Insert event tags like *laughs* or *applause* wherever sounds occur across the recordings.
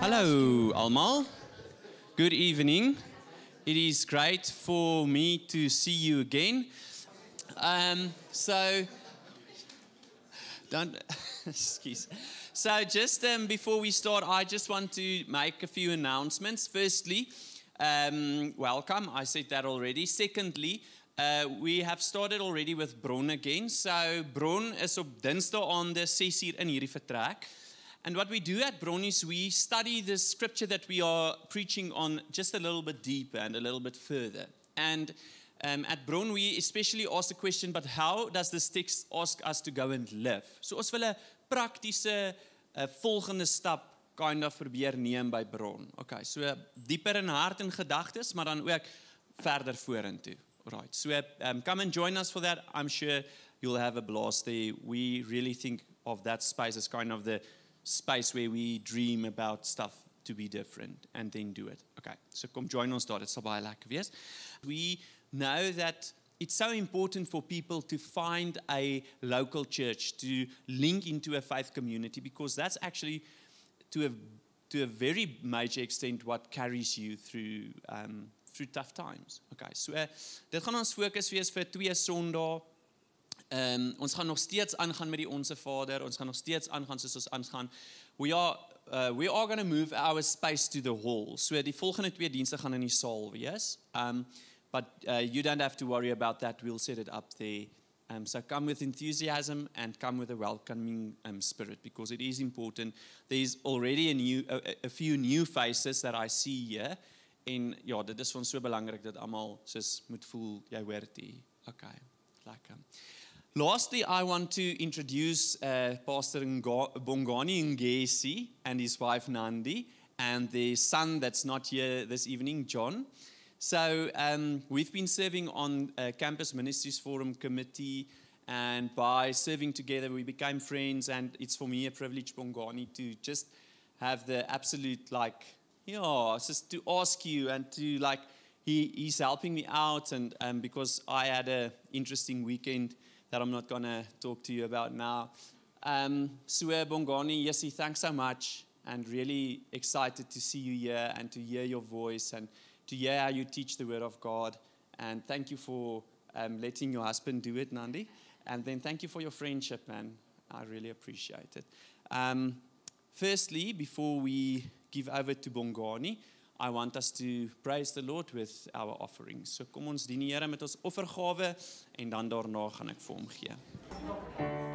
Hello, almal. Good evening. It is great for me to see you again. Um, so, don't *laughs* excuse. So, just um, before we start, I just want to make a few announcements. Firstly, um, welcome. I said that already. Secondly, uh, we have started already with Bron again. So, Bron is op Dinsdae aan die 6 uur in hierdie vertrek. And what we do at Bron is we study the scripture that we are preaching on just a little bit deeper and a little bit further. And um, at Bron, we especially ask the question, but how does this text ask us to go and live? So wil 'n praktiese uh, volgende stap kind of probeer neem by Bron. Okay, so dieper in hart en gedagtes, maar dan ook verder vorentoe. Alright. So um, come and join us for that. I'm sure you'll have a blast there. We really think of that space as kind of the space where we dream about stuff to be different and then do it. Okay, so come join ons daar. Dit sal baie lekker wees. We know that it's so important for people to find a local church to link into a faith community because that's actually to a to a very major extent what carries you through um through tough times. Okay, so uh, dit gaan ons fokus wees vir twee Sondae Ehm um, ons gaan nog steeds aangaan met die onsse Vader. Ons gaan nog steeds aangaan soos ons aangaan. We are uh, we are going to move our space to the hall. So die volgende twee dienste gaan in die saal wees. Um but uh, you don't have to worry about that. We'll set it up there. Um, so come with enthusiasm and come with a welcoming um, spirit because it is important. There's already a, new, a, a few new faces that I see here. En ja, dit is van so belangrik dat almal soos moet voel jy hoort hier. Okay. Lekker. Lastly, I want to introduce uh, Pastor Bongani Ngesi and his wife Nandi, and the son that's not here this evening, John. So um, we've been serving on uh, Campus Ministries Forum Committee, and by serving together, we became friends. And it's for me a privilege, Bongani, to just have the absolute like, you know, just to ask you and to like, he, he's helping me out, and um, because I had an interesting weekend that I'm not going to talk to you about now. Um, Sue Bongani, Yesi, thanks so much, and really excited to see you here and to hear your voice and to hear how you teach the Word of God. And thank you for um, letting your husband do it, Nandi. And then thank you for your friendship, man. I really appreciate it. Um, firstly, before we give over to Bongani, I want us to praise the Lord with our offerings. So kom ons dien die Here met ons offergawe en dan daarna gaan ek vir hom gee.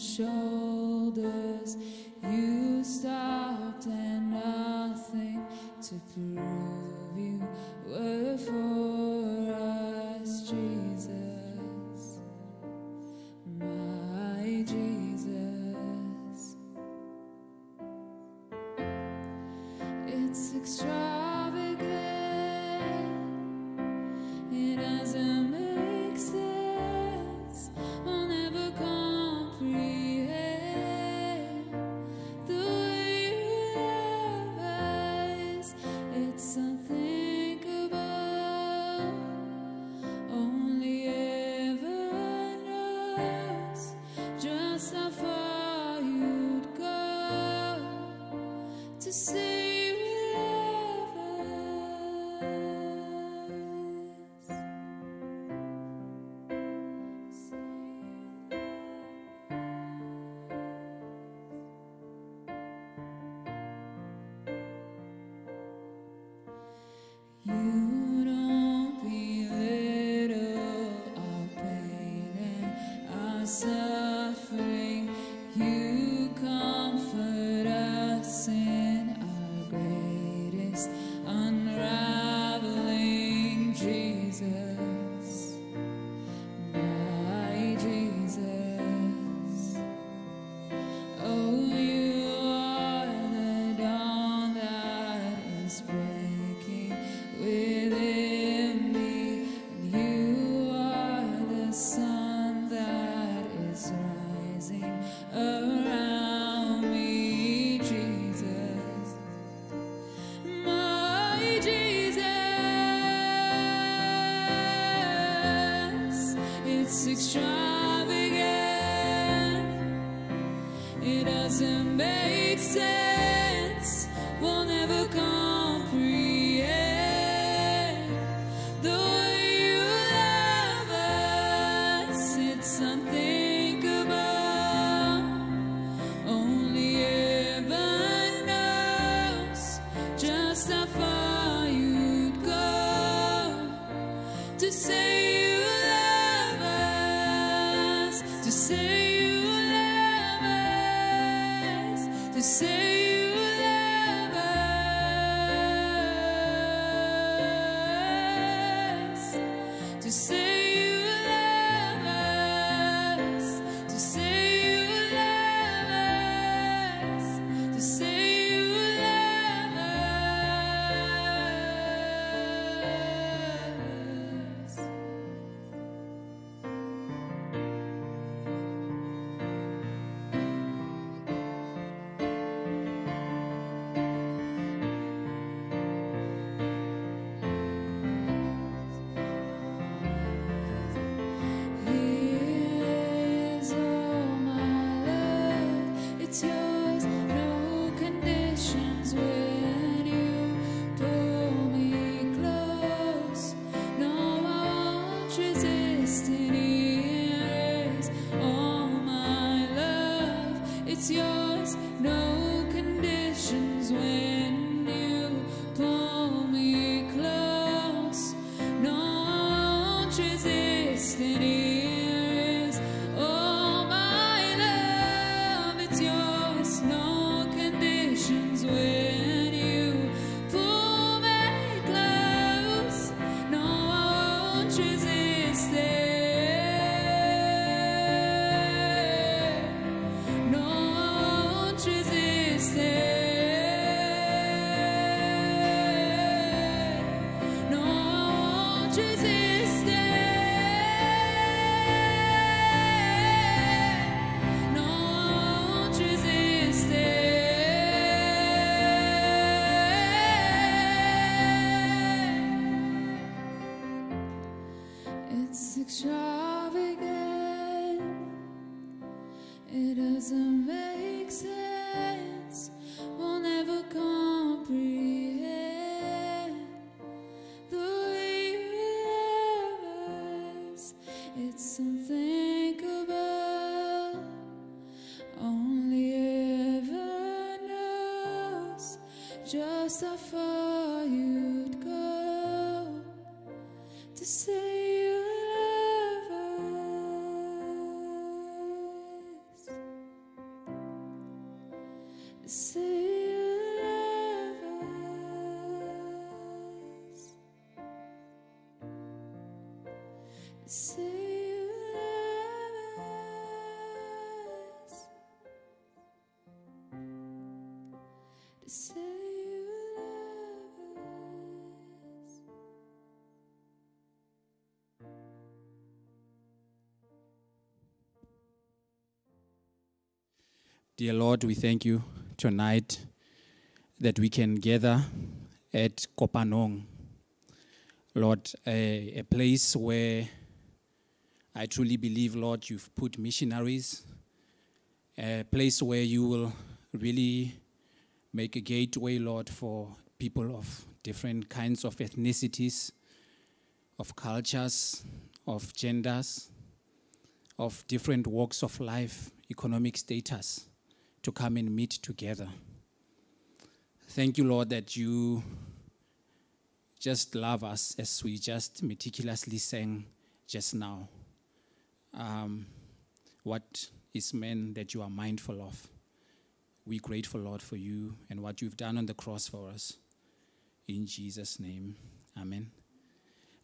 On resist far you'd go to say you love us. To say you love us. To say say Dear Lord, we thank you tonight that we can gather at Kopanong. Lord, a, a place where I truly believe, Lord, you've put missionaries, a place where you will really make a gateway, Lord, for people of different kinds of ethnicities, of cultures, of genders, of different walks of life, economic status, to come and meet together. Thank you, Lord, that you just love us as we just meticulously sang just now. Um, what is man that you are mindful of? We're grateful, Lord, for you and what you've done on the cross for us. In Jesus' name, Amen.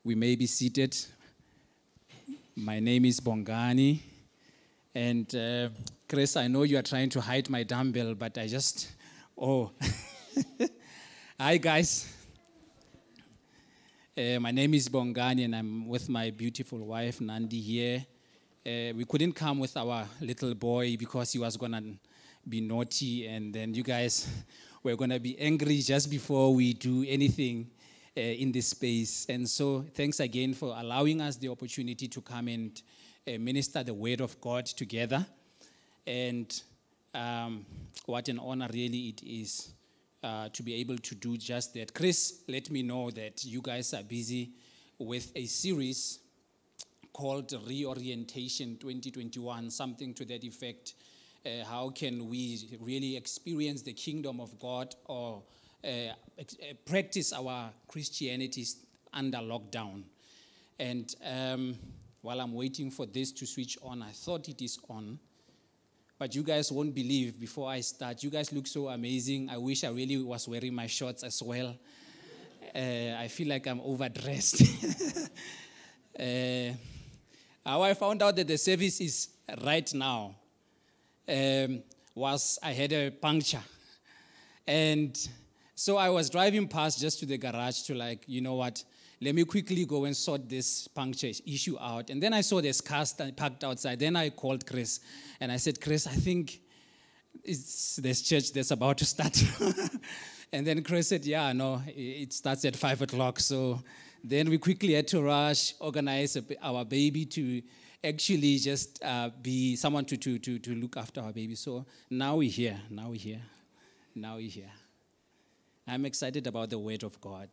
We may be seated. My name is Bongani. And uh, Chris, I know you are trying to hide my dumbbell, but I just, oh. *laughs* Hi, guys. Uh, my name is Bongani, and I'm with my beautiful wife, Nandi, here. Uh, we couldn't come with our little boy because he was going to be naughty, and then you guys *laughs* were going to be angry just before we do anything uh, in this space. And so, thanks again for allowing us the opportunity to come and minister the Word of God together. And um, what an honor, really, it is uh, to be able to do just that. Chris, let me know that you guys are busy with a series called Reorientation 2021, something to that effect. Uh, how can we really experience the kingdom of God or uh, uh, practice our Christianity under lockdown? And um, while I'm waiting for this to switch on. I thought it is on. But you guys won't believe before I start. You guys look so amazing. I wish I really was wearing my shorts as well. Uh, I feel like I'm overdressed. *laughs* uh, how I found out that the service is right now um, was I had a puncture. And so I was driving past just to the garage to, like, you know what, let me quickly go and sort this puncture issue out. And then I saw this car stand, parked outside. Then I called Chris and I said, Chris, I think it's this church that's about to start. *laughs* and then Chris said, Yeah, no, it starts at five o'clock. So then we quickly had to rush, organize our baby to actually just uh, be someone to, to, to, to look after our baby. So now we're here. Now we're here. Now we're here. I'm excited about the word of God.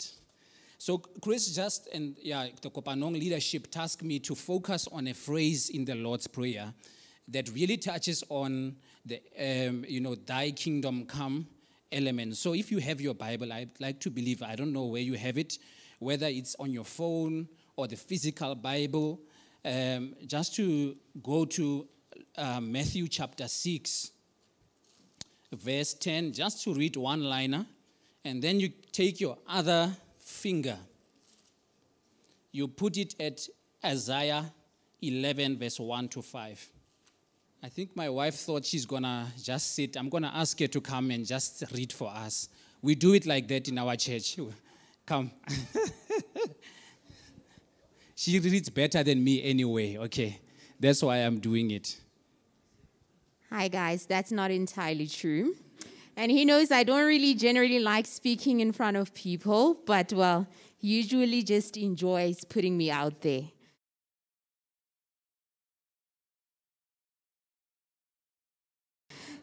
So Chris just and yeah, the Kopanong leadership tasked me to focus on a phrase in the Lord's Prayer that really touches on the um, you know Thy kingdom come element. So if you have your Bible, I'd like to believe I don't know where you have it, whether it's on your phone or the physical Bible. Um, just to go to uh, Matthew chapter six, verse ten, just to read one liner, and then you take your other finger, you put it at Isaiah 11, verse 1 to 5. I think my wife thought she's gonna just sit. I'm gonna ask her to come and just read for us. We do it like that in our church. *laughs* Come. *laughs* she reads better than me anyway. Okay. That's why I'm doing it. Hi, guys. That's not entirely true. And he knows I don't really generally like speaking in front of people, but well, he usually just enjoys putting me out there. *laughs*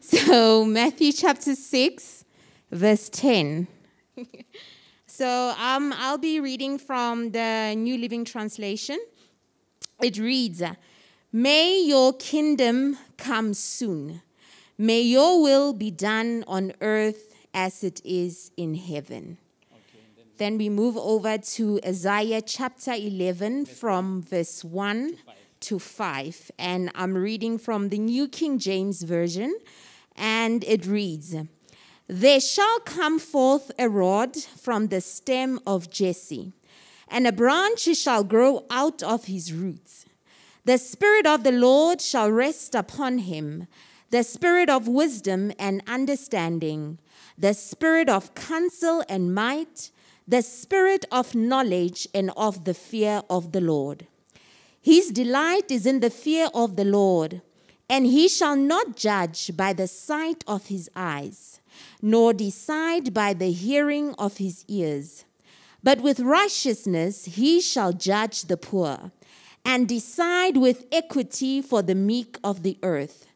So, Matthew chapter 6, verse 10. *laughs* so, um, I'll be reading from the New Living Translation. It reads, May your kingdom come soon. May your will be done on earth as it is in heaven. then, we move over to Isaiah chapter 11 from verse 1 to 5. And I'm reading from the New King James Version. And it reads There shall come forth a rod from the stem of Jesse, and a branch shall grow out of his roots. The Spirit of the Lord shall rest upon him the spirit of wisdom and understanding, the spirit of counsel and might, the spirit of knowledge and of the fear of the Lord. His delight is in the fear of the Lord, and he shall not judge by the sight of his eyes, nor decide by the hearing of his ears. But with righteousness he shall judge the poor, and decide with equity for the meek of the earth.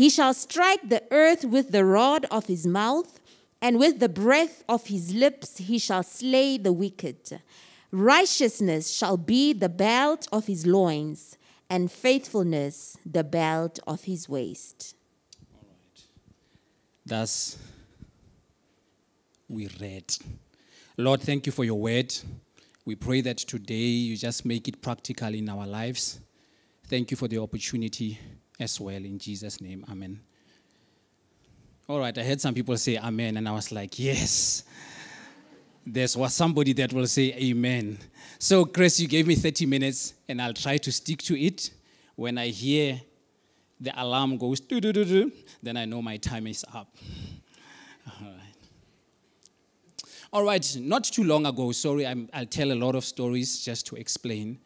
He shall strike the earth with the rod of his mouth, and with the breath of his lips he shall slay the wicked. Righteousness shall be the belt of his loins, and faithfulness the belt of his waist. All right. Thus, we read. Lord, thank you for your word. We pray that today you just make it practical in our lives. Thank you for the opportunity as well. In Jesus' name, amen. All right, I heard some people say amen, and I was like, yes. There's was somebody that will say amen. So, Chris, you gave me 30 minutes, and I'll try to stick to it. When I hear the alarm goes, doo-doo-doo-doo, then I know my time is up. All right. All right, not too long ago, sorry, i will tell a lot of stories just to explain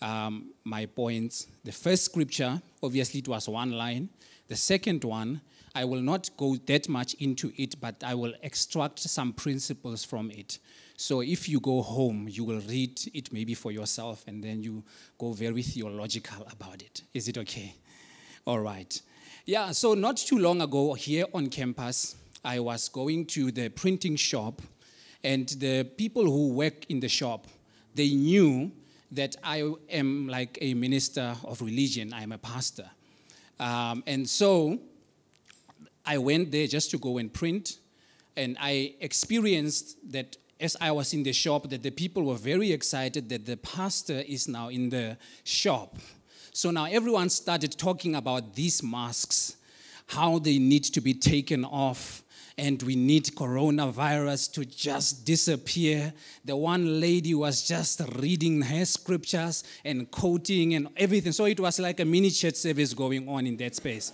um, my points. The first scripture, obviously, it was one line. The second one, I will not go that much into it, but I will extract some principles from it. So if you go home, you will read it maybe for yourself and then you go very theological about it. Is it okay? All right. Yeah, so not too long ago here on campus, I was going to the printing shop, and the people who work in the shop, they knew that I am like a minister of religion, I'm a pastor. Um, and so I went there just to go and print, and I experienced that as I was in the shop, that the people were very excited that the pastor is now in the shop. So now everyone started talking about these masks, how they need to be taken off, and we need coronavirus to just disappear. The one lady was just reading her scriptures and quoting and everything. So it was like a mini church service going on in that space.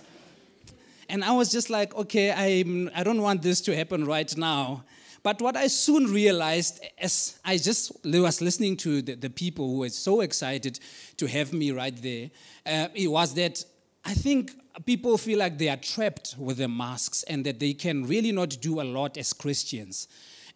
And I was just like, okay, I'm, I don't want this to happen right now. But what I soon realized as I just was listening to the, the people who were so excited to have me right there, uh, it was that I think people feel like they are trapped with their masks and that they can really not do a lot as Christians.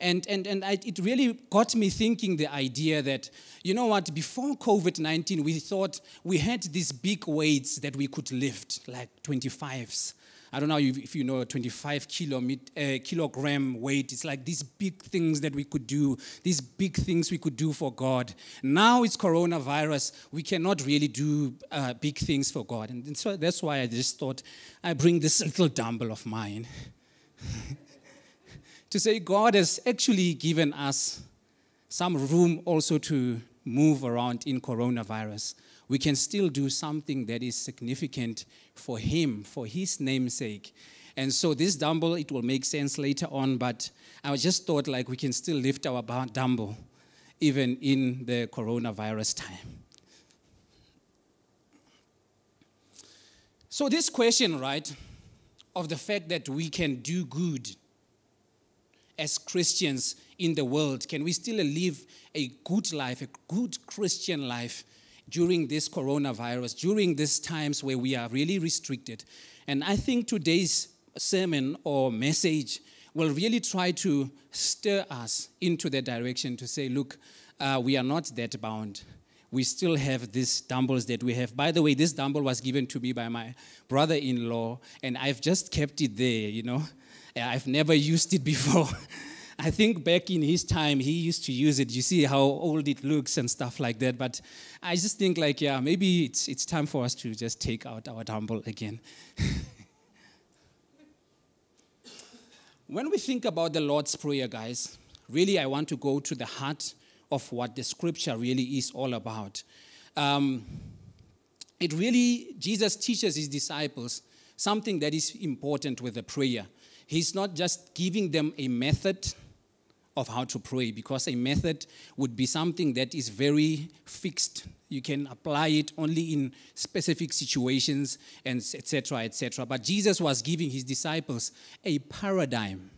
And, and, and I, it really got me thinking the idea that, you know what, before COVID 19, we thought we had these big weights that we could lift, like 25s. I don't know if you know 25 kilo, uh, kilogram weight. It's like these big things that we could do, these big things we could do for God. Now it's coronavirus. We cannot really do uh, big things for God. And, and so that's why I just thought I bring this little dumbbell of mine *laughs* to say God has actually given us some room also to move around in coronavirus we can still do something that is significant for Him, for His namesake. And so this dumbbell, it will make sense later on, but I just thought like we can still lift our dumbbell even in the coronavirus time. So this question, right, of the fact that we can do good as Christians in the world, can we still live a good life, a good Christian life during this coronavirus, during these times where we are really restricted. And I think today's sermon or message will really try to stir us into the direction to say, look, uh, we are not that bound. We still have these dumbbells that we have. By the way, this dumbbell was given to me by my brother in law, and I've just kept it there, you know. I've never *laughs* used it before. I think back in his time, he used to use it. You see how old it looks and stuff like that. But I just think, like, yeah, maybe it's, it's time for us to just take out our dumbbell again. *laughs* when we think about the Lord's Prayer, guys, really, I want to go to the heart of what the scripture really is all about. Um, it really, Jesus teaches his disciples something that is important with the prayer. He's not just giving them a method of how to pray because a method would be something that is very fixed. You can apply it only in specific situations and etc. etc. But Jesus was giving his disciples a paradigm.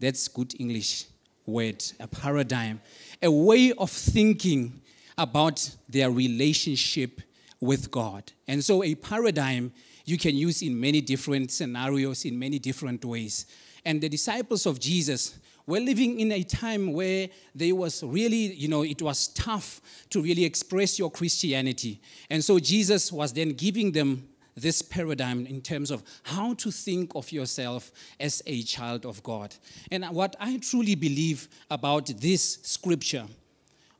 That's good English word, a paradigm, a way of thinking about their relationship with God. And so a paradigm you can use in many different scenarios, in many different ways. And the disciples of Jesus we're living in a time where there was really, you know, it was tough to really express your Christianity. And so Jesus was then giving them this paradigm in terms of how to think of yourself as a child of God. And what I truly believe about this scripture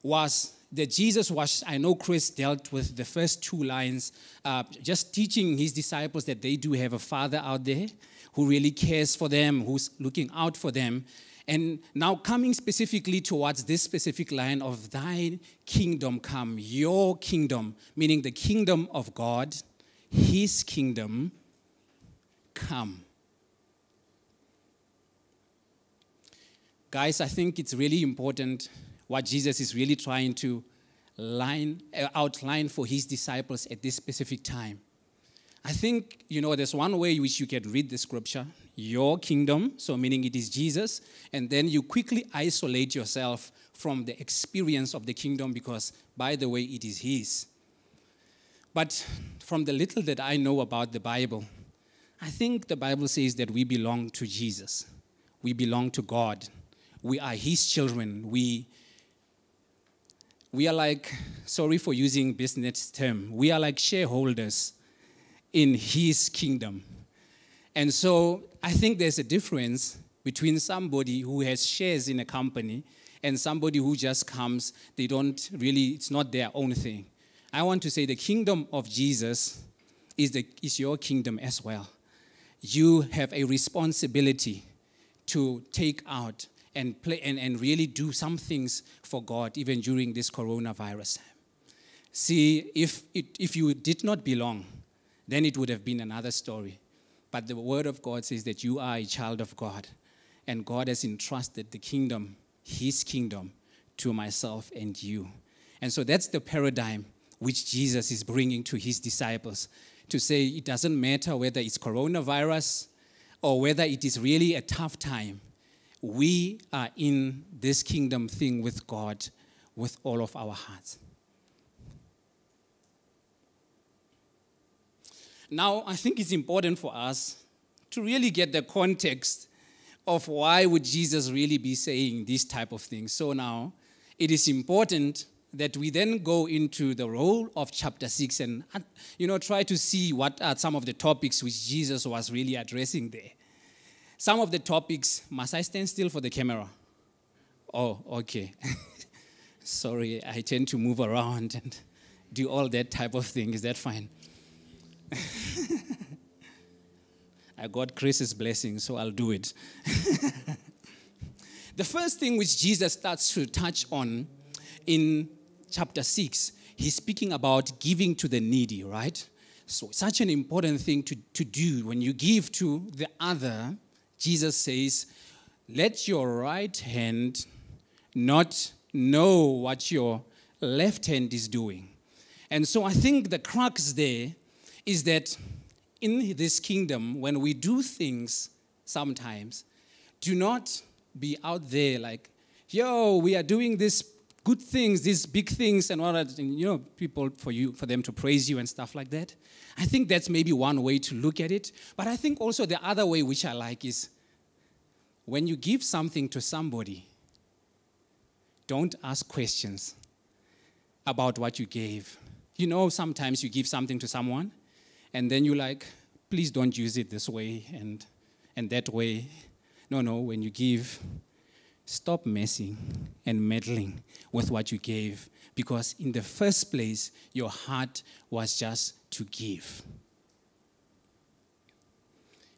was that Jesus was, I know Chris dealt with the first two lines, uh, just teaching his disciples that they do have a father out there who really cares for them, who's looking out for them. And now, coming specifically towards this specific line of thy kingdom come, your kingdom, meaning the kingdom of God, his kingdom come. Guys, I think it's really important what Jesus is really trying to line, uh, outline for his disciples at this specific time. I think, you know, there's one way which you can read the scripture your kingdom, so meaning it is Jesus, and then you quickly isolate yourself from the experience of the kingdom because, by the way, it is His. But from the little that I know about the Bible, I think the Bible says that we belong to Jesus. We belong to God. We are His children. We, we are like, sorry for using business term, we are like shareholders in His kingdom. And so I think there's a difference between somebody who has shares in a company and somebody who just comes, they don't really, it's not their own thing. I want to say the kingdom of Jesus is, the, is your kingdom as well. You have a responsibility to take out and play and, and really do some things for God even during this coronavirus time. See, if, it, if you did not belong, then it would have been another story. But the Word of God says that you are a child of God, and God has entrusted the kingdom, His kingdom, to myself and you. And so that's the paradigm which Jesus is bringing to His disciples to say it doesn't matter whether it's coronavirus or whether it is really a tough time. We are in this kingdom thing with God with all of our hearts. Now, I think it's important for us to really get the context of why would Jesus really be saying these type of things. So now, it is important that we then go into the role of chapter 6 and uh, you know try to see what are some of the topics which Jesus was really addressing there. Some of the topics, must I stand still for the camera? Oh, okay. *laughs* Sorry, I tend to move around and do all that type of thing. Is that fine? *laughs* I got Chris's blessing, so I'll do it. *laughs* the first thing which Jesus starts to touch on in chapter 6, he's speaking about giving to the needy, right? So, such an important thing to, to do when you give to the other. Jesus says, Let your right hand not know what your left hand is doing. And so I think the crux there is that in this kingdom, when we do things sometimes, do not be out there like, yo, we are doing this good things, these big things, and all that, and, you know, people for you, for them to praise you and stuff like that. I think that's maybe one way to look at it. But I think also the other way, which I like, is when you give something to somebody, don't ask questions about what you gave. You know, sometimes you give something to someone, and then you're like, please don't use it this way and, and that way. No, no, when you give, stop messing and meddling with what you gave because, in the first place, your heart was just to give.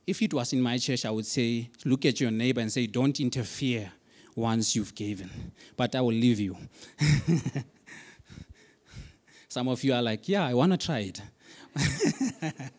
If it was in my church, I would say, look at your neighbor and say, don't interfere once you've given, but I will leave you. *laughs* Some of you are like, yeah, I want to try it. *laughs*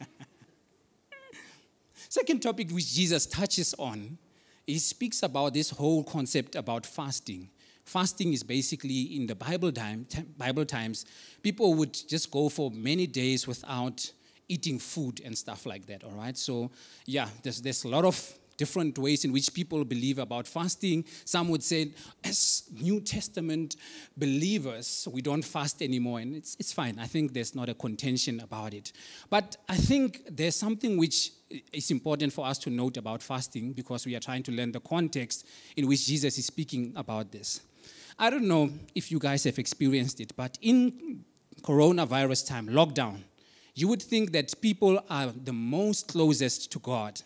Second topic which Jesus touches on, he speaks about this whole concept about fasting. Fasting is basically in the Bible time, Bible times, people would just go for many days without eating food and stuff like that. All right. So yeah, there's there's a lot of different ways in which people believe about fasting. Some would say, as New Testament believers, we don't fast anymore, and it's, it's fine. I think there's not a contention about it. But I think there's something which is important for us to note about fasting because we are trying to learn the context in which Jesus is speaking about this. I don't know if you guys have experienced it, but in coronavirus time, lockdown, you would think that people are the most closest to God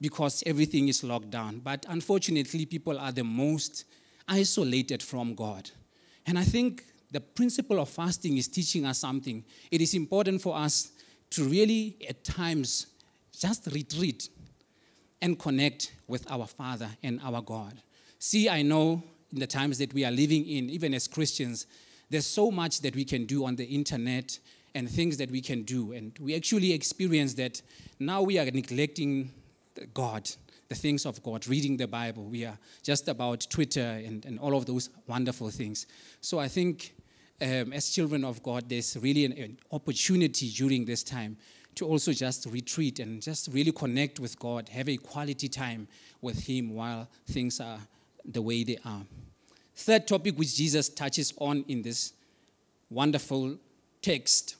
because everything is locked down. But unfortunately, people are the most isolated from God. And I think the principle of fasting is teaching us something. It is important for us to really, at times, just retreat and connect with our Father and our God. See, I know in the times that we are living in, even as Christians, there's so much that we can do on the internet and things that we can do. And we actually experience that now we are neglecting God, the things of God, reading the Bible. We are just about Twitter and, and all of those wonderful things. So I think um, as children of God, there's really an, an opportunity during this time to also just retreat and just really connect with God, have a quality time with Him while things are the way they are. Third topic, which Jesus touches on in this wonderful text,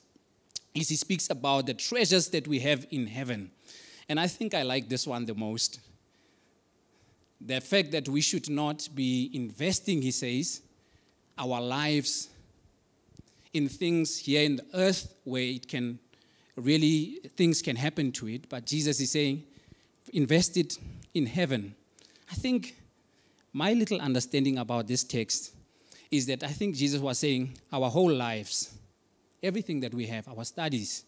is He speaks about the treasures that we have in heaven. And I think I like this one the most. The fact that we should not be investing, he says, our lives in things here in the earth where it can really, things can happen to it. But Jesus is saying, invest it in heaven. I think my little understanding about this text is that I think Jesus was saying our whole lives, everything that we have, our studies,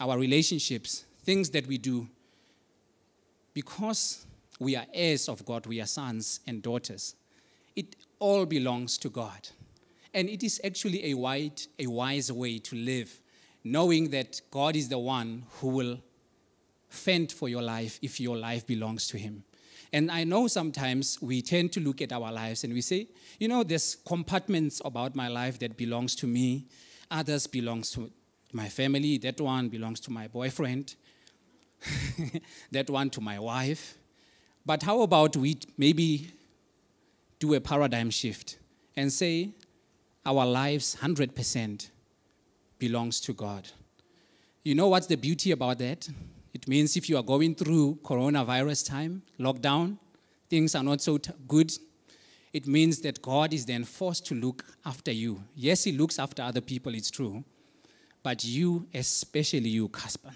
our relationships, things that we do, because we are heirs of God, we are sons and daughters, it all belongs to God. And it is actually a, wide, a wise way to live, knowing that God is the one who will fend for your life if your life belongs to Him. And I know sometimes we tend to look at our lives and we say, you know, there's compartments about my life that belongs to me, others belongs to my family, that one belongs to my boyfriend, *laughs* that one to my wife. But how about we maybe do a paradigm shift and say our lives 100% belongs to God? You know what's the beauty about that? It means if you are going through coronavirus time, lockdown, things are not so t- good, it means that God is then forced to look after you. Yes, He looks after other people, it's true. But you, especially you, Casper,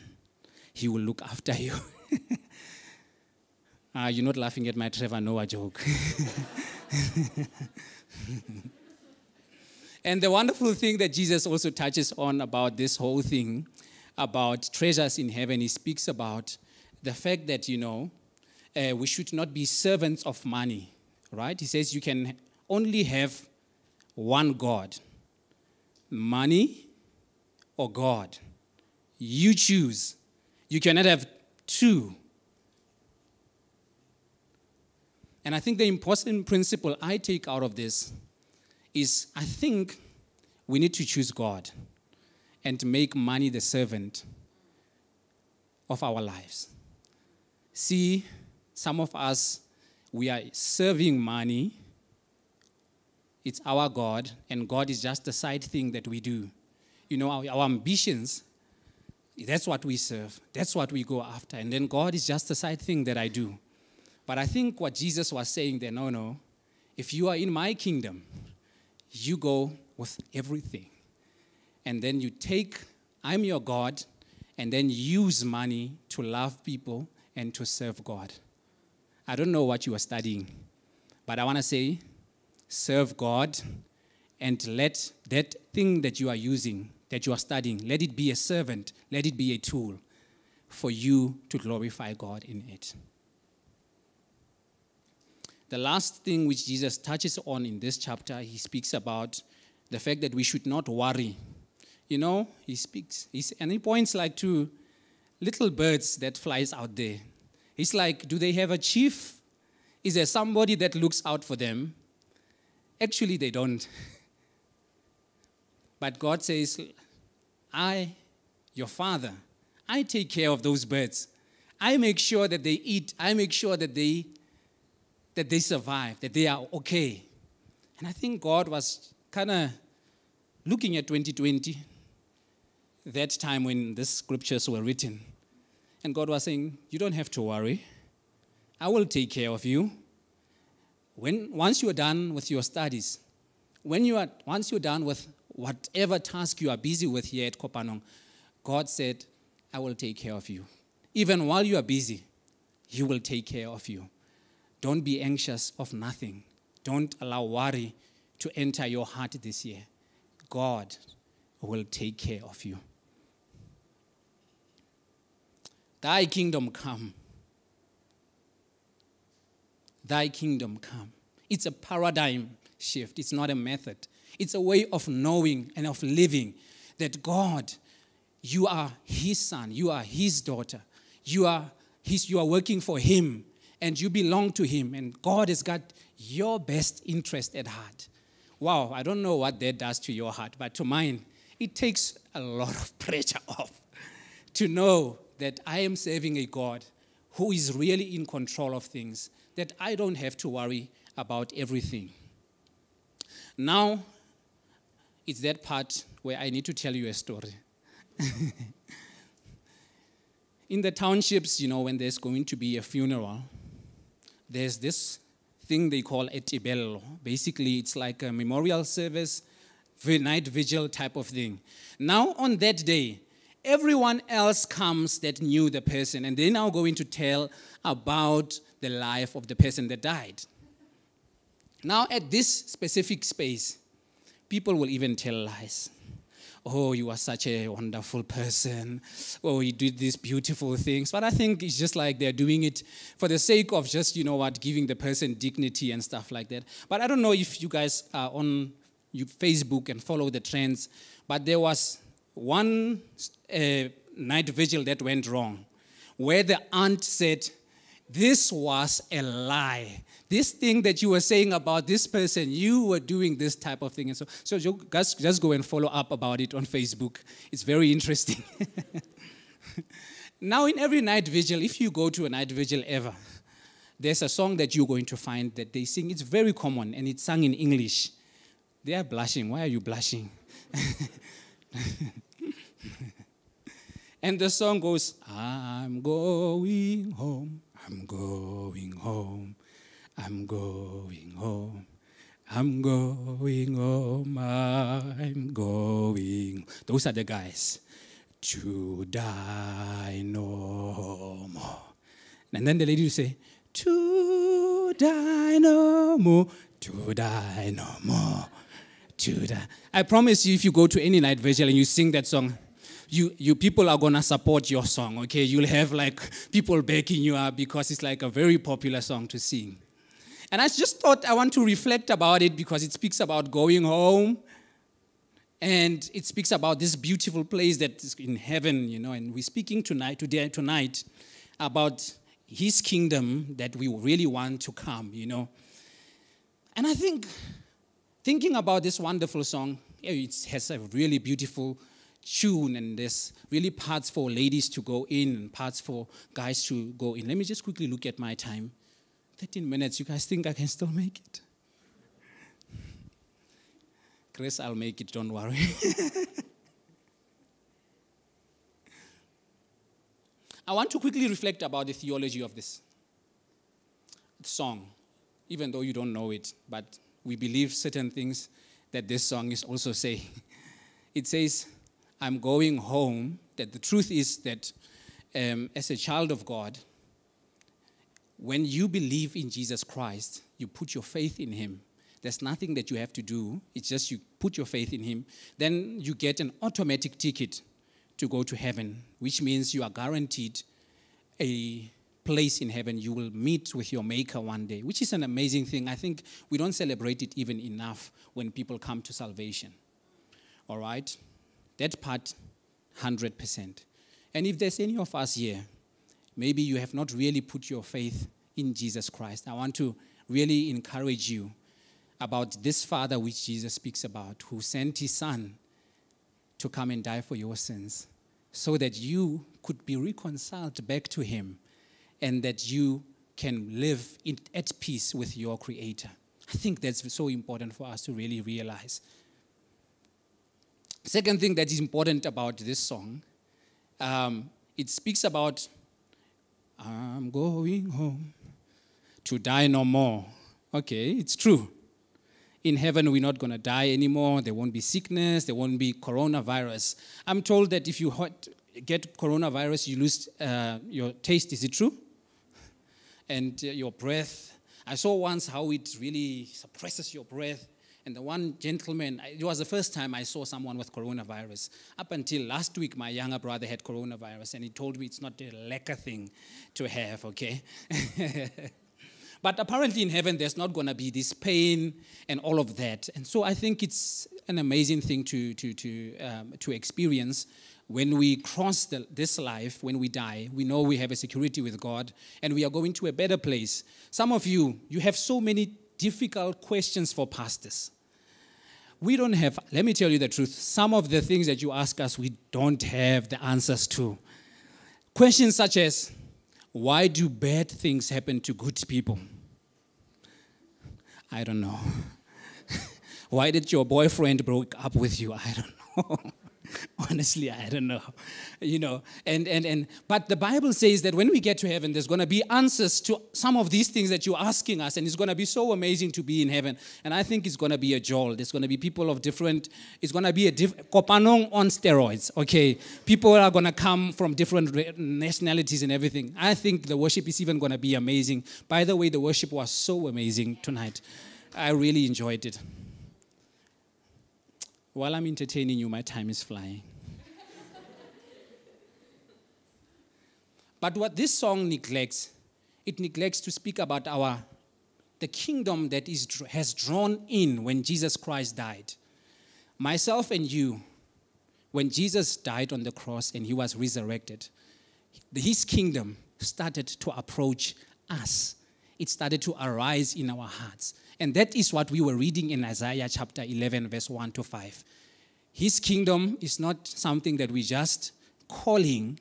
He will look after you. *laughs* Ah, you're not laughing at my Trevor Noah joke. *laughs* and the wonderful thing that Jesus also touches on about this whole thing, about treasures in heaven, he speaks about the fact that, you know, uh, we should not be servants of money, right? He says you can only have one God money or God. You choose. You cannot have two. And I think the important principle I take out of this is I think we need to choose God and make money the servant of our lives. See, some of us, we are serving money. It's our God, and God is just a side thing that we do. You know, our, our ambitions, that's what we serve, that's what we go after. And then God is just a side thing that I do. But I think what Jesus was saying there, no, no, if you are in my kingdom, you go with everything. And then you take, I'm your God, and then use money to love people and to serve God. I don't know what you are studying, but I want to say, serve God and let that thing that you are using, that you are studying, let it be a servant, let it be a tool for you to glorify God in it. The last thing which Jesus touches on in this chapter, he speaks about the fact that we should not worry. You know, he speaks, he's, and he points like to little birds that flies out there. He's like, do they have a chief? Is there somebody that looks out for them? Actually, they don't. *laughs* But God says, I, your father, I take care of those birds. I make sure that they eat. I make sure that they that they survive, that they are okay. And I think God was kind of looking at 2020, that time when the scriptures were written. And God was saying, You don't have to worry. I will take care of you. When, once you are done with your studies, when you are, once you're done with whatever task you are busy with here at Kopanong, God said, I will take care of you. Even while you are busy, He will take care of you. Don't be anxious of nothing. Don't allow worry to enter your heart this year. God will take care of you. Thy kingdom come. Thy kingdom come. It's a paradigm shift, it's not a method. It's a way of knowing and of living that God, you are His son, you are His daughter, you are, his, you are working for Him, and you belong to Him, and God has got your best interest at heart. Wow, I don't know what that does to your heart, but to mine, it takes a lot of *laughs* pressure off to know that I am serving a God who is really in control of things, that I don't have to worry about everything. Now, it's that part where I need to tell you a story. *laughs* in the townships, you know, when there's going to be a funeral, there's this thing they call a tibello. Basically, it's like a memorial service, night vigil type of thing. Now, on that day, everyone else comes that knew the person, and they're now going to tell about the life of the person that died. Now, at this specific space, people will even tell lies. Oh, you are such a wonderful person. Oh, you did these beautiful things. But I think it's just like they're doing it for the sake of just, you know what, giving the person dignity and stuff like that. But I don't know if you guys are on Facebook and follow the trends. But there was one uh, night vigil that went wrong, where the aunt said, This was a lie. This thing that you were saying about this person, you were doing this type of thing. And so, so guys just go and follow up about it on Facebook. It's very interesting. *laughs* now, in every night vigil, if you go to a night vigil ever, there's a song that you're going to find that they sing. It's very common and it's sung in English. They are blushing. Why are you blushing? *laughs* and the song goes, I'm going home, I'm going home, I'm going home. I'm going home, I'm going. Those are the guys. To die no more. And then the lady will say, To die no more, to die no more, to die. I promise you, if you go to any night vigil and you sing that song, you, you people are gonna support your song, okay? You'll have like people backing you up because it's like a very popular song to sing. And I just thought I want to reflect about it because it speaks about going home and it speaks about this beautiful place that is in heaven, you know, and we're speaking tonight, today, tonight about his kingdom that we really want to come, you know. And I think, thinking about this wonderful song, it has a really beautiful tune, and there's really parts for ladies to go in and parts for guys to go in. Let me just quickly look at my time. 13 minutes. You guys think I can still make it? Chris, I'll make it, don't worry. *laughs* I want to quickly reflect about the theology of this song, even though you don't know it, but we believe certain things that this song is also saying. *laughs* It says, I'm going home, that the truth is that um, as a child of God, when you believe in Jesus Christ, you put your faith in Him. There's nothing that you have to do, it's just you put your faith in Him. Then you get an automatic ticket to go to heaven, which means you are guaranteed a place in heaven. You will meet with your Maker one day, which is an amazing thing. I think we don't celebrate it even enough when people come to salvation. All right? That part, 100%. And if there's any of us here, maybe you have not really put your faith in Jesus Christ, I want to really encourage you about this Father which Jesus speaks about, who sent his Son to come and die for your sins, so that you could be reconciled back to him and that you can live in, at peace with your Creator. I think that's so important for us to really realize. Second thing that is important about this song, um, it speaks about I'm going home to die no more. Okay, it's true. In heaven, we're not going to die anymore. There won't be sickness. There won't be coronavirus. I'm told that if you get coronavirus, you lose uh, your taste. Is it true? And uh, your breath. I saw once how it really suppresses your breath. And the one gentleman, it was the first time I saw someone with coronavirus. Up until last week, my younger brother had coronavirus, and he told me it's not a lekker thing to have, okay? *laughs* but apparently in heaven, there's not going to be this pain and all of that. And so I think it's an amazing thing to, to, to, um, to experience. When we cross the, this life, when we die, we know we have a security with God and we are going to a better place. Some of you, you have so many difficult questions for pastors we don't have, let me tell you the truth, some of the things that you ask us, we don't have the answers to. Questions such as, why do bad things happen to good people? I don't know. *laughs* why did your boyfriend break up with you? I don't *laughs* know. *laughs* Honestly, I don't know. You know, and, and, and, but the Bible says that when we get to heaven, there's going to be answers to some of these things that you're asking us, and it's going to be so amazing to be in heaven. And I think it's going to be a jolt. There's going to be people of different, it's going to be a diff, kopanong on steroids, okay? People are going to come from different nationalities and everything. I think the worship is even going to be amazing. By the way, the worship was so amazing tonight. I really enjoyed it. While I'm entertaining you, my time is flying. but what this song neglects, it neglects to speak about our the kingdom that is, has drawn in when Jesus Christ died. Myself and you, when Jesus died on the cross and he was resurrected, his kingdom started to approach us. It started to arise in our hearts. And that is what we were reading in Isaiah chapter 11, verse 1 to 5. His kingdom is not something that we just calling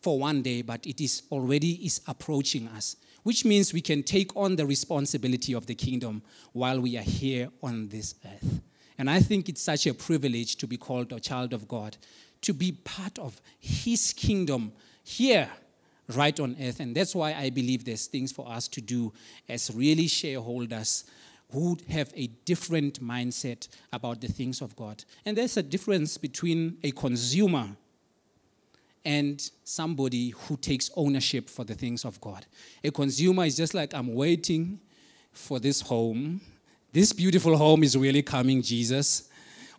for one day, but it is already is approaching us, which means we can take on the responsibility of the kingdom while we are here on this earth. And I think it's such a privilege to be called a child of God, to be part of his kingdom here right on earth. And that's why I believe there's things for us to do as really shareholders who have a different mindset about the things of God. And there's a difference between a consumer and somebody who takes ownership for the things of God. A consumer is just like, I'm waiting for this home. This beautiful home is really coming, Jesus.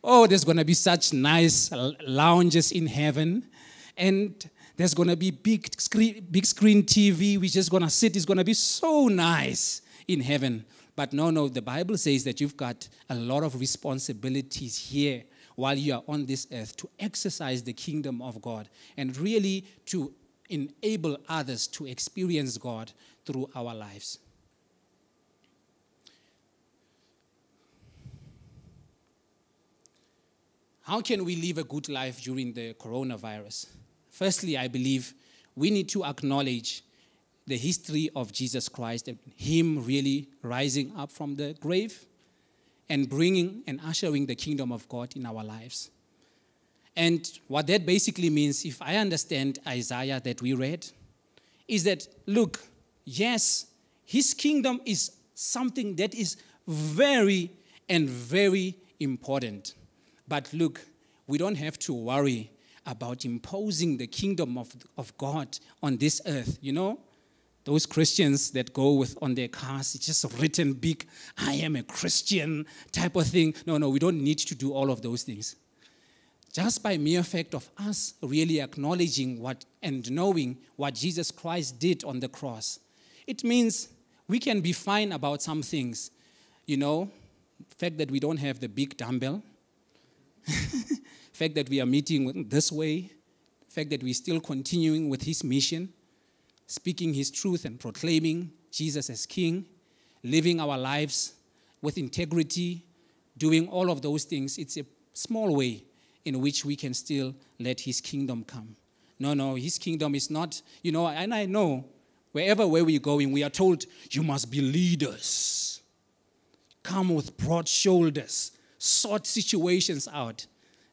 Oh, there's going to be such nice lounges in heaven. And there's going to be big screen, big screen TV. We're just going to sit. It's going to be so nice in heaven. But no, no, the Bible says that you've got a lot of responsibilities here while you are on this earth to exercise the kingdom of God and really to enable others to experience God through our lives. How can we live a good life during the coronavirus? Firstly, I believe we need to acknowledge the history of Jesus Christ, Him really rising up from the grave and bringing and ushering the kingdom of God in our lives. And what that basically means, if I understand Isaiah that we read, is that look, yes, His kingdom is something that is very and very important. But look, we don't have to worry about imposing the kingdom of, of God on this earth. You know, those Christians that go with on their cars, it's just written big, I am a Christian type of thing. No, no, we don't need to do all of those things. Just by mere fact of us really acknowledging what and knowing what Jesus Christ did on the cross, it means we can be fine about some things. You know, fact that we don't have the big dumbbell, *laughs* fact that we are meeting this way, fact that we're still continuing with his mission, speaking his truth and proclaiming Jesus as king, living our lives with integrity, doing all of those things. It's a small way in which we can still let his kingdom come. No, no, his kingdom is not, you know, and I know wherever where we're going, we are told you must be leaders. Come with broad shoulders, sort situations out.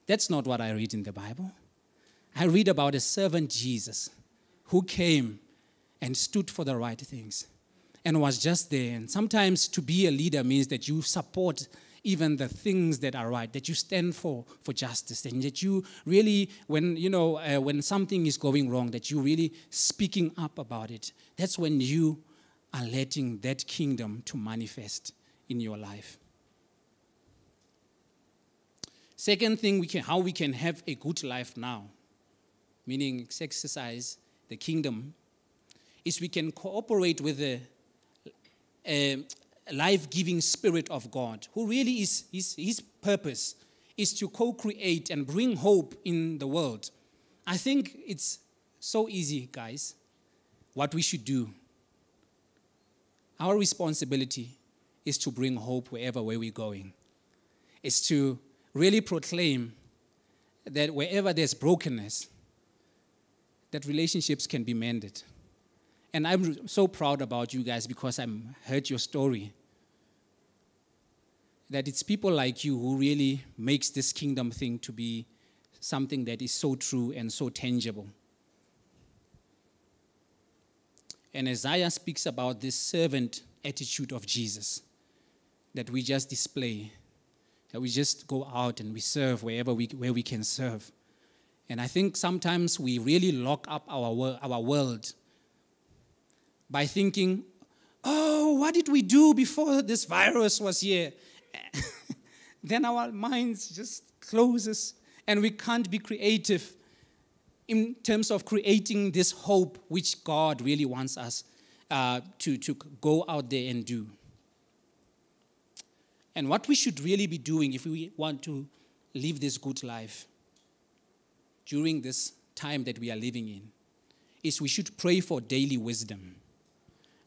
That's not what I read in the Bible. I read about a servant Jesus who came and stood for the right things and was just there. And sometimes to be a leader means that you support even the things that are right, that you stand for, for justice, and that you really, when, you know, uh, when something is going wrong, that you really speaking up about it. That's when you are letting that kingdom to manifest in your life. Second thing, we can, how we can have a good life now, meaning exercise the kingdom, is we can cooperate with the life giving spirit of God, who really is his, his purpose is to co create and bring hope in the world. I think it's so easy, guys, what we should do. Our responsibility is to bring hope wherever where we're going. Is to really proclaim that wherever there's brokenness, that relationships can be mended. And I'm so proud about you guys because I heard your story. That it's people like you who really makes this kingdom thing to be something that is so true and so tangible. And Isaiah speaks about this servant attitude of Jesus that we just display that we just go out and we serve wherever we, where we can serve. And I think sometimes we really lock up our, our world by thinking, oh, what did we do before this virus was here? *laughs* then our minds just closes and we can't be creative in terms of creating this hope which God really wants us uh, to, to go out there and do. And what we should really be doing if we want to live this good life during this time that we are living in is we should pray for daily wisdom.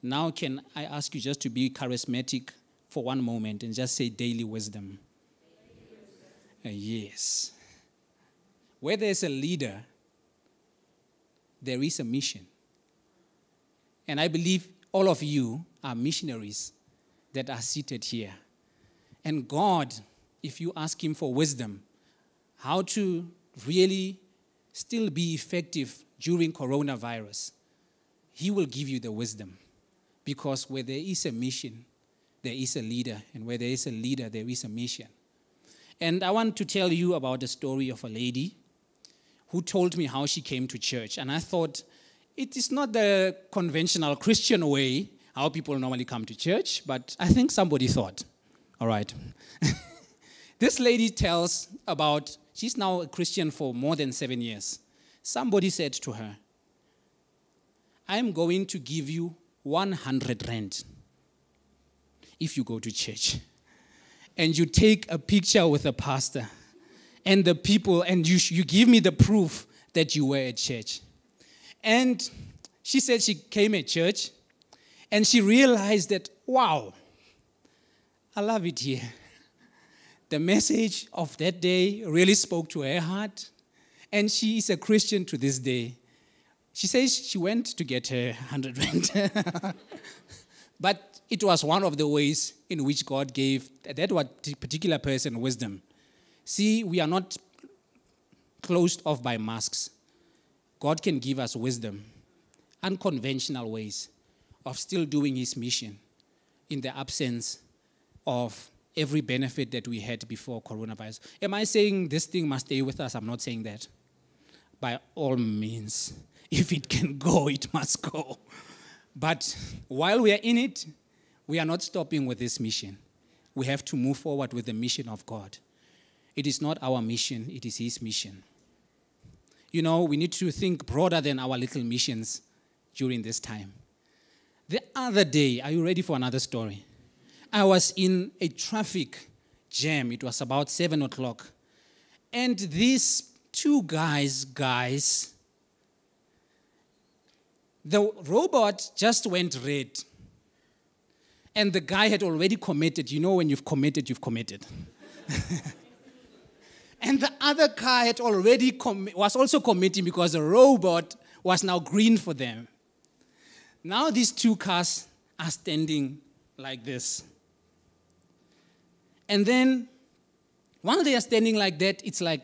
Now, can I ask you just to be charismatic for one moment and just say daily wisdom? Uh, yes. Where there's a leader, there is a mission. And I believe all of you are missionaries that are seated here. And God, if you ask Him for wisdom, how to really still be effective during coronavirus, He will give you the wisdom. Because where there is a mission, there is a leader. And where there is a leader, there is a mission. And I want to tell you about the story of a lady who told me how she came to church. And I thought, it is not the conventional Christian way how people normally come to church, but I think somebody thought, all right. *laughs* this lady tells about, she's now a Christian for more than seven years. Somebody said to her, I'm going to give you 100 rand if you go to church and you take a picture with the pastor and the people and you, you give me the proof that you were at church. And she said she came at church and she realized that, wow, I love it here. The message of that day really spoke to her heart. And she is a Christian to this day. She says she went to get her 100 rand. *laughs* but it was one of the ways in which God gave that particular person wisdom. See, we are not closed off by masks. God can give us wisdom, unconventional ways of still doing His mission in the absence of every benefit that we had before coronavirus. Am I saying this thing must stay with us? I'm not saying that. By all means, *laughs* if it can go, it must go. But while we are in it, we are not stopping with this mission. We have to move forward with the mission of God. It is not our mission, it is His mission you know, we need to think broader than our little missions during this time. The other day, are you ready for another story? I was in a traffic jam. It was about seven o'clock. And these two guys, guys, the robot just went red. And the guy had already committed. You know, when you've committed, you've committed. *laughs* And the other car had already was also committing because the robot was now green for them. Now these two cars are standing like this. And then while they are standing like that, it's like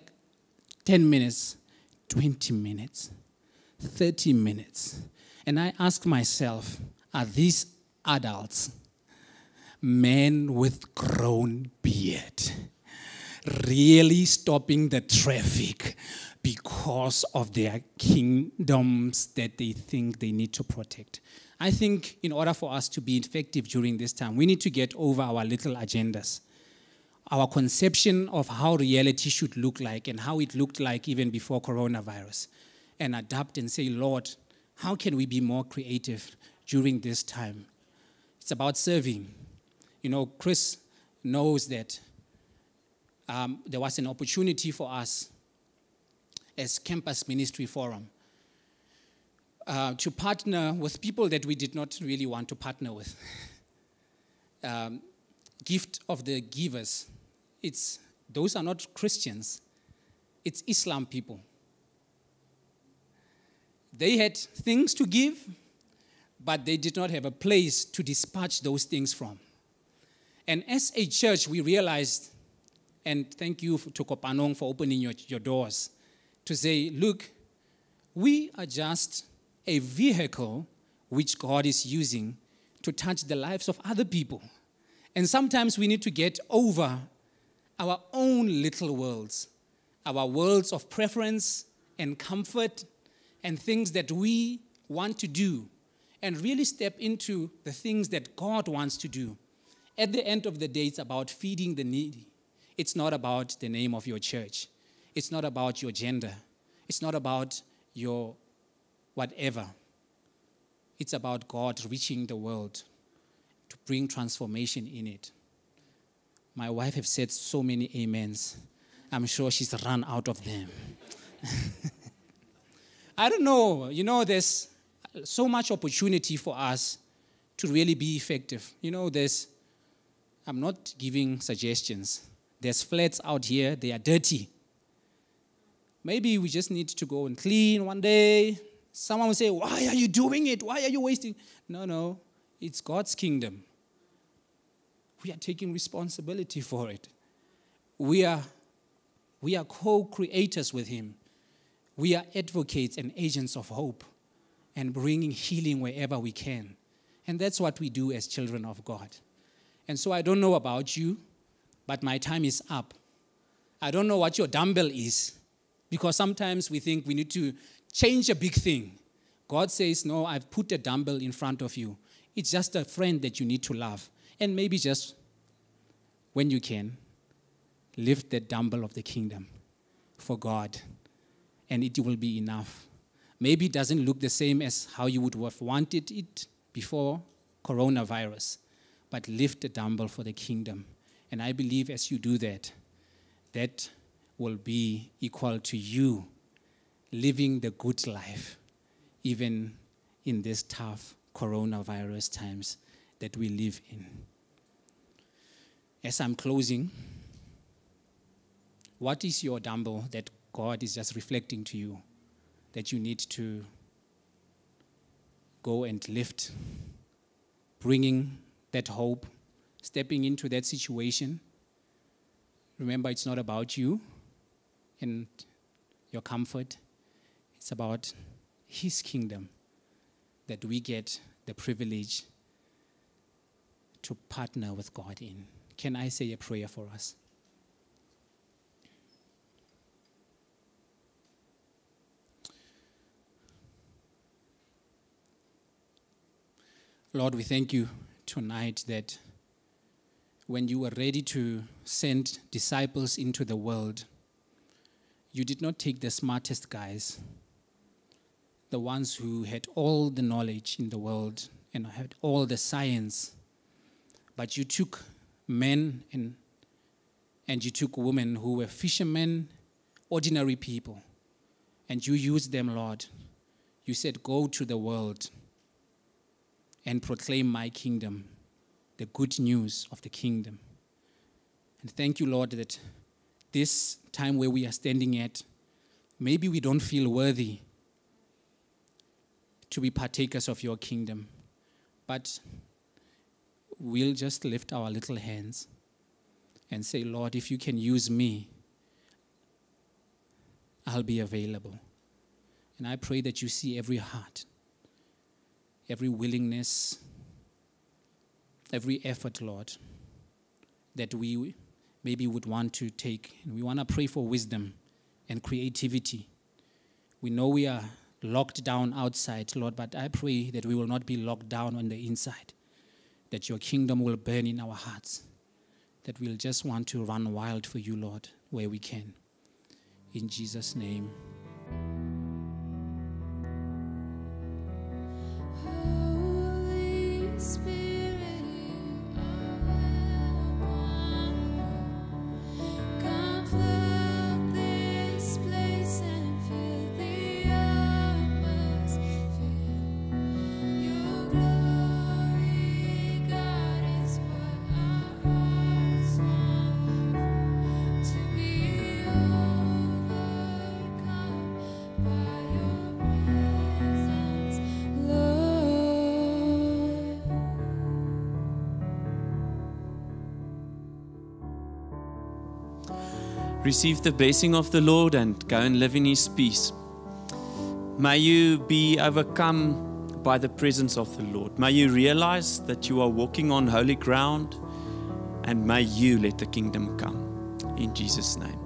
10 minutes, 20 minutes, 30 minutes. And I ask myself, are these adults men with grown beard? really stopping the traffic because of their kingdoms that they think they need to protect. I think in order for us to be effective during this time, we need to get over our little agendas, our conception of how reality should look like and how it looked like even before coronavirus, and adapt and say, Lord, how can we be more creative during this time? It's about serving. You know, Chris knows that um, there was an opportunity for us as Campus Ministry Forum uh, to partner with people that we did not really want to partner with. *laughs* um, gift of the givers. It's those are not Christians. It's Islam people. They had things to give, but they did not have a place to dispatch those things from. And as a church, we realized and thank you to Kopanong for opening your, your doors to say, look, we are just a vehicle which God is using to touch the lives of other people. And sometimes we need to get over our own little worlds, our worlds of preference and comfort and things that we want to do, and really step into the things that God wants to do. At the end of the day, it's about feeding the needy. It's not about the name of your church. It's not about your gender. It's not about your whatever. It's about God reaching the world to bring transformation in it. My wife have said so many amens. I'm sure she's run out of them. *laughs* I don't know. You know, there's so much opportunity for us to really be effective. You know, there's, I'm not giving suggestions. There's flats out here, they are dirty. Maybe we just need to go and clean one day. Someone will say, Why are you doing it? Why are you wasting? No, no, it's God's kingdom. We are taking responsibility for it. We are, we are co creators with Him. We are advocates and agents of hope and bringing healing wherever we can. And that's what we do as children of God. And so I don't know about you, but my time is up. I don't know what your dumbbell is, because sometimes we think we need to change a big thing. God says, No, I've put a dumbbell in front of you. It's just a friend that you need to love. And maybe just when you can, lift the dumbbell of the kingdom for God, and it will be enough. Maybe it doesn't look the same as how you would have wanted it before coronavirus, but lift the dumbbell for the kingdom. And I believe as you do that, that will be equal to you living the good life, even in these tough coronavirus times that we live in. As I'm closing, what is your dumbbell that God is just reflecting to you that you need to go and lift, bringing that hope, stepping into that situation? Remember, it's not about you and your comfort, it's about His kingdom that we get the privilege to partner with God in. Can I say a prayer for us? Lord, we thank you tonight that when you were ready to send disciples into the world, you did not take the smartest guys, the ones who had all the knowledge in the world and had all the science, but you took men and, and you took women who were fishermen, ordinary people, and you used them, Lord. You said, Go to the world and proclaim my kingdom, the good news of the kingdom. And thank you, Lord, that this time where we are standing at, maybe we don't feel worthy to be partakers of your kingdom, but we'll just lift our little hands and say, Lord, if you can use me, I'll be available. And I pray that you see every heart, every willingness, every effort, Lord, that we maybe would want to take. And we want to pray for wisdom and creativity. We know we are locked down outside, Lord, but I pray that we will not be locked down on the inside, that your kingdom will burn in our hearts, that we'll just want to run wild for you, Lord, where we can. In Jesus' name. Receive the blessing of the Lord and go and live in His peace. May you be overcome by the presence of the Lord. May you realize that you are walking on holy ground and may you let the kingdom come. In Jesus' name.